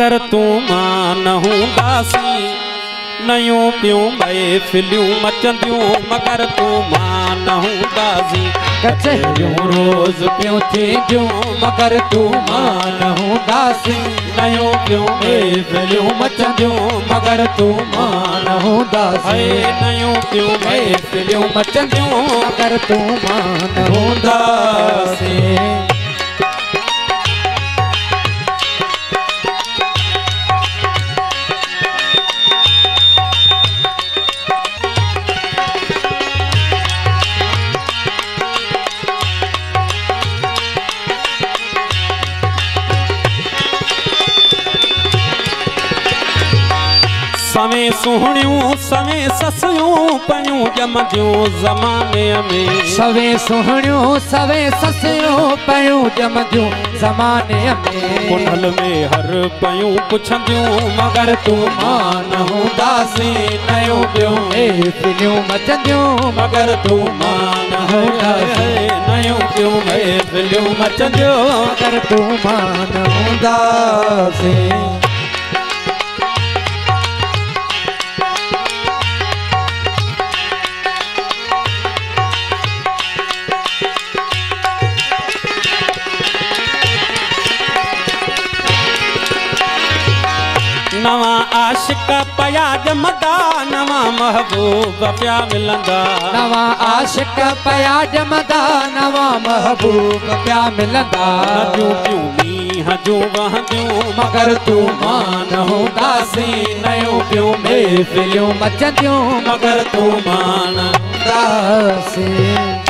मगर तूं माँ न हूंदासीं नयूं पियूं महफ़िलियूं मचंदियूं, मगर तूं माँ न हूंदासीं कचहरियूं रोज़ पियूं थींदियूं, मगर तूं माँ न हूंदासीं नयूं पियूं महफ़िलियूं मचंदियूं, मगर तूं माँ न हूंदासीं हाय नयूं पियूं महफ़िलियूं मचंदियूं, मगर तूं माँ न हूंदासीं सवें सुहिणियूं सवें ससियूं पयूं ॼमंदियूं ज़माने में। सवे सुहिणियूं सवे ससियूं पयूं ॼमंदियूं ज़माने में। कुंडल में हर पयूं पुछंदियूं मगर तूं माँ न हूंदासीं नयूं ॿियूं महफ़िलियूं मचंदियूं मगर तूं माँ न हूंदासीं नयूं पियूं महफ़िलियूं मचंदियूं मगर तूं माँ न हूंदासीं नवां आशिक पया ॼमंदा नवां महबूब पिया मिलंदा नवां आशिक पया ॼमंदा नवां महबूब पिया मिलंदा नदियूं पियूं मींहं जूं वहंदियूं मगर तूं माँ न हूंदासीं नयूं ॿियूं महफ़िलियूं मचंदियूं मगर तूं माँ न हूंदासीं